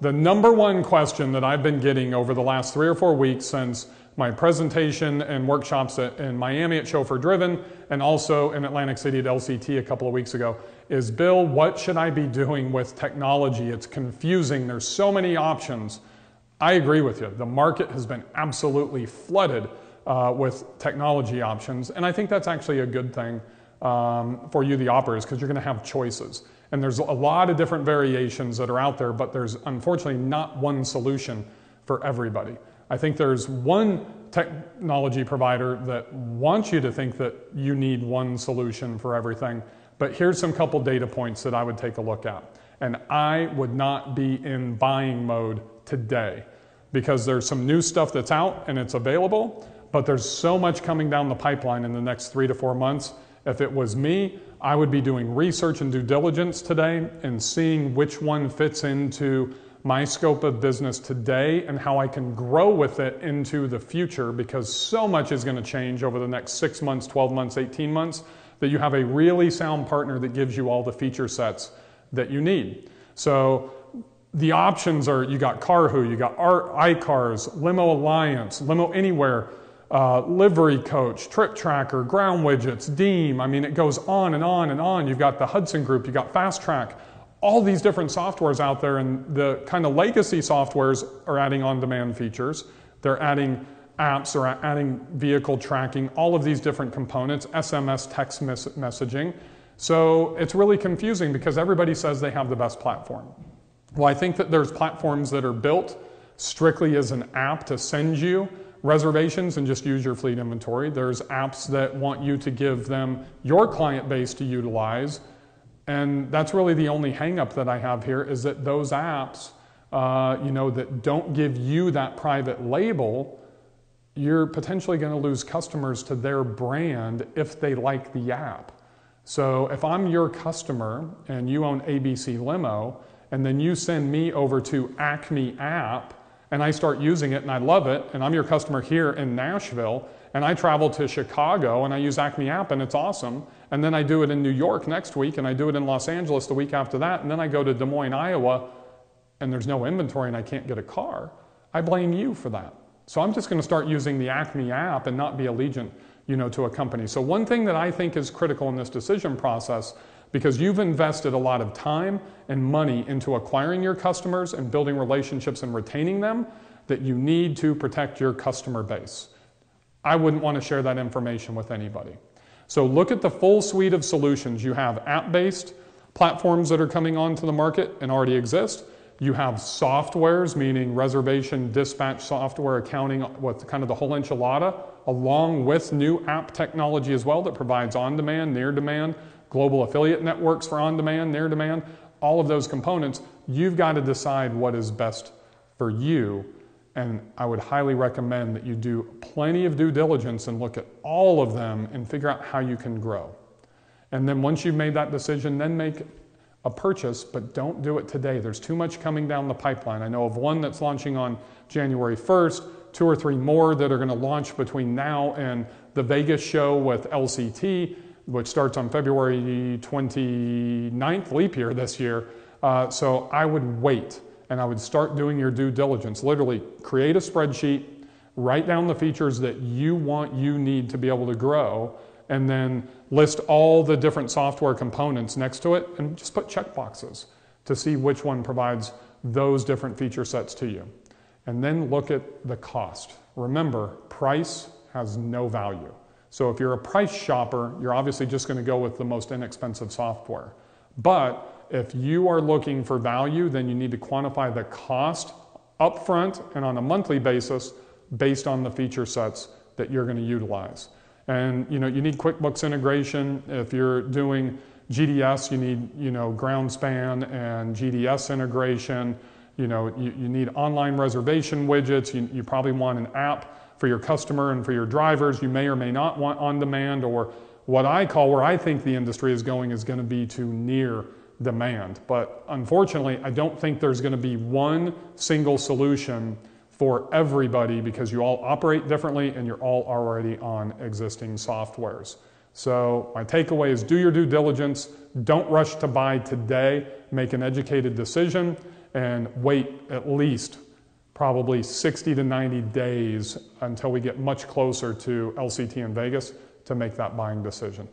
The number one question that I've been getting over the last three or four weeks since my presentation and workshops at, in Miami at Chauffeur Driven and also in Atlantic City at LCT a couple of weeks ago is Bill, what should I be doing with technology? It's confusing. There's so many options. I agree with you. The market has been absolutely flooded uh, with technology options, and I think that's actually a good thing um, for you, the operators, because you're going to have choices. And there's a lot of different variations that are out there, but there's unfortunately not one solution for everybody. I think there's one technology provider that wants you to think that you need one solution for everything. But here's some couple data points that I would take a look at. And I would not be in buying mode today because there's some new stuff that's out and it's available, but there's so much coming down the pipeline in the next three to four months. If it was me, I would be doing research and due diligence today and seeing which one fits into my scope of business today and how I can grow with it into the future because so much is going to change over the next six months, 12 months, 18 months that you have a really sound partner that gives you all the feature sets that you need. So the options are you got Karhoo, you got iCars, Limo Alliance, Limo Anywhere uh, livery coach, trip tracker, ground widgets, Deem. I mean, it goes on and on and on. You've got the Hudson Group, you've got Fast Track, all these different softwares out there, and the kind of legacy softwares are adding on demand features. They're adding apps or adding vehicle tracking, all of these different components, SMS text mes- messaging. So it's really confusing because everybody says they have the best platform. Well, I think that there's platforms that are built strictly as an app to send you reservations and just use your fleet inventory. There's apps that want you to give them your client base to utilize. And that's really the only hangup that I have here is that those apps, uh, you know, that don't give you that private label, you're potentially going to lose customers to their brand if they like the app. So if I'm your customer and you own ABC Limo, and then you send me over to Acme app, and I start using it and I love it, and I'm your customer here in Nashville, and I travel to Chicago and I use Acme app and it's awesome, and then I do it in New York next week and I do it in Los Angeles the week after that, and then I go to Des Moines, Iowa, and there's no inventory and I can't get a car, I blame you for that. So I'm just going to start using the Acme app and not be allegiant, you know, to a company. So one thing that I think is critical in this decision process because you've invested a lot of time and money into acquiring your customers and building relationships and retaining them that you need to protect your customer base. I wouldn't want to share that information with anybody. So look at the full suite of solutions. You have app based platforms that are coming onto the market and already exist. You have softwares, meaning reservation, dispatch software, accounting, with kind of the whole enchilada, along with new app technology as well that provides on demand, near demand, global affiliate networks for on demand, near demand, all of those components, you've got to decide what is best for you. And I would highly recommend that you do plenty of due diligence and look at all of them and figure out how you can grow. And then once you've made that decision, then make a purchase, but don't do it today. There's too much coming down the pipeline. I know of one that's launching on January 1st, two or three more that are going to launch between now and the Vegas show with LCT which starts on February 29th, leap year this year. Uh, so I would wait and I would start doing your due diligence. Literally, create a spreadsheet, write down the features that you want you need to be able to grow, and then list all the different software components next to it and just put check boxes to see which one provides those different feature sets to you. And then look at the cost. Remember, price has no value. So if you're a price shopper, you're obviously just going to go with the most inexpensive software. But if you are looking for value, then you need to quantify the cost upfront and on a monthly basis based on the feature sets that you're going to utilize. And you know, you need QuickBooks integration. If you're doing GDS, you need you know GroundSpan and GDS integration. You know, you, you need online reservation widgets. You, you probably want an app for your customer and for your drivers. You may or may not want on demand, or what I call where I think the industry is going is going to be to near demand. But unfortunately, I don't think there's going to be one single solution for everybody because you all operate differently and you're all already on existing softwares. So, my takeaway is do your due diligence. Don't rush to buy today. Make an educated decision. and wait at least probably 60 to 90 days until we get much closer to LCT in Vegas to make that buying decision.